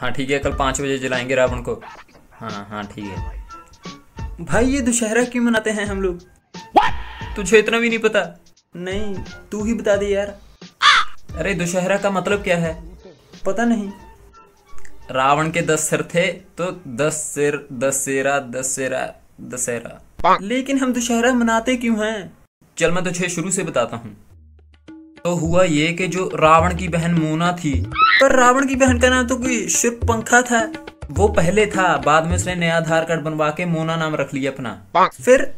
हाँ ठीक है कल पाँच बजे जलाएँगे रावण को। हाँ हाँ ठीक है। भाई ये दुशहरा क्यों मनाते हैं हम लोग? तुझे इतना भी नहीं पता? नहीं तू ही बता दे यार। अरे दुशहरा का मतलब क्या है? पता नहीं। रावण के दस सिर थे तो दस सिर दशहरा दशहरा। दशहरा लेकिन हम दुशहरा मनाते क्यों हैं? चल मैं तुझे शुरू से बताता हूँ। तो हुआ ये कि जो रावण की बहन मोना थी, पर रावण की बहन का नाम तो कोई शिव पंखा था, वो पहले था, बाद में उसने नया आधार कार्ड बनवा के मोना नाम रख लिया अपना। फिर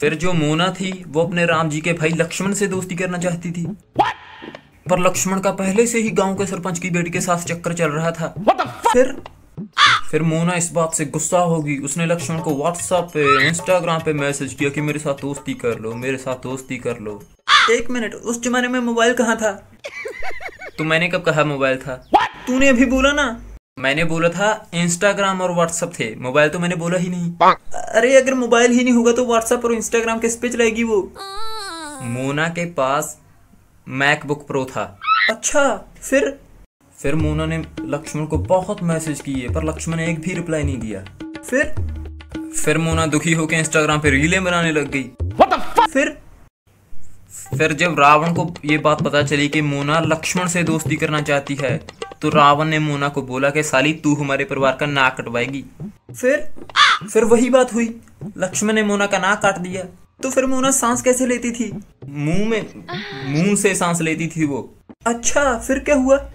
फिर जो मोना थी, वो अपने राम जी के भाई लक्ष्मण से दोस्ती करना चाहती थी। पर लक्ष्मण का पहले से ही गाँव के सरपंच की बेटी के साथ चक्कर चल रहा था। फिर फिर मोना इस बात से गुस्सा होगी उसने लक्ष्मण को व्हाट्सएप पे इंस्टाग्राम पे मैसेज किया कि मेरे साथ दोस्ती कर लो, मेरे साथ दोस्ती कर लो। एक मिनट उस जमाने में मोबाइल कहाँ था? तो मैंने कब कहा मोबाइल था? तूने अभी बोला ना। मैंने बोला था इंस्टाग्राम और व्हाट्सएप थे। मोबाइल तो मैंने बोला ही नहीं। अरे अगर मोबाइल ही नहीं होगा तो व्हाट्सएप और इंस्टाग्राम किस पे चलाएगी वो? मोना के पास मैकबुक प्रो था। अच्छा फिर? फिर मोना ने लक्ष्मण को बहुत मैसेज किए पर लक्ष्मण ने एक भी रिप्लाई नहीं दिया। फिर? फिर मोना दुखी होकर इंस्टाग्राम पे रीलें बनाने लग गई। फिर? फिर जब रावण को ये बात पता चली कि मोना लक्ष्मण से दोस्ती करना चाहती है तो रावण ने मोना को बोला कि, साली, तू हमारे परिवार का नाक कटवाएगी। फिर फिर वही बात हुई। लक्ष्मण ने मोना का नाक काट दिया। तो फिर मोना सांस कैसे लेती थी? मुँह में, मुँह से सांस लेती थी वो। अच्छा फिर क्या हुआ?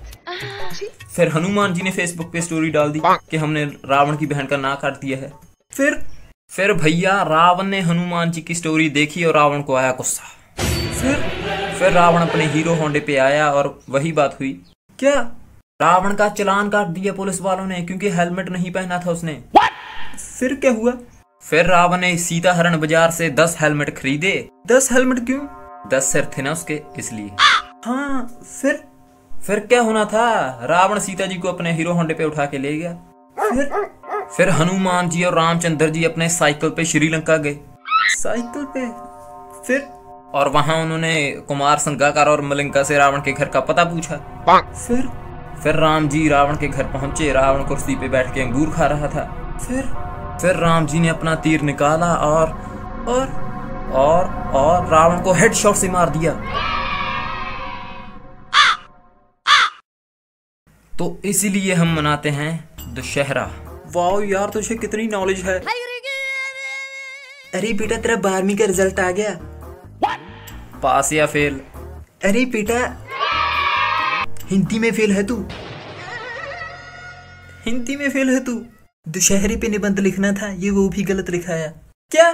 फिर हनुमान जी ने फेसबुक पे स्टोरी डाल दी कि हमने रावण की बहन का नाक काट दिया है। फिर फिर भैया, रावण ने हनुमान जी की स्टोरी देखी और रावण को आया गुस्सा। फिर? फिर रावण अपने हीरो होंडे पे आया और वही बात हुई। क्या? रावण का चलान काट दिया पुलिस वालों ने क्योंकि हेलमेट नहीं पहना था उसने। What? फिर क्या हुआ? फिर रावण ने सीता हरण बाज़ार से दस हेलमेट खरीदे। दस हेलमेट क्यों? दस सिर थे ना उसके इसलिए। हाँ फिर? फिर क्या होना था? रावण सीता जी को अपने हीरो होंडे पे उठा के ले गया। फिर? फिर हनुमान जी और रामचंद्र जी अपने साइकिल पे श्रीलंका गए। साइकिल पे? फिर? और वहाँ उन्होंने कुमार संगाकार और मलिंगा से रावण के घर का पता पूछा। फिर? फिर राम जी रावण के घर पहुँचे रावण कुर्सी पे बैठ के अंगूर खा रहा था। फिर? फिर राम जी ने अपना तीर निकाला और और और और रावण को हेडशॉट से मार दिया। तो इसीलिए हम मनाते हैं दशहरा। वाह यार तुझे कितनी नॉलेज है। अरे बेटा तेरा बारहवीं का रिज़ल्ट आ गया। पास या फेल। अरे बेटा, हिंदी में फेल है तू। हिंदी में फेल है तू। दुशहरे पे निबंध लिखना था, ये वो भी गलत लिखाया। क्या?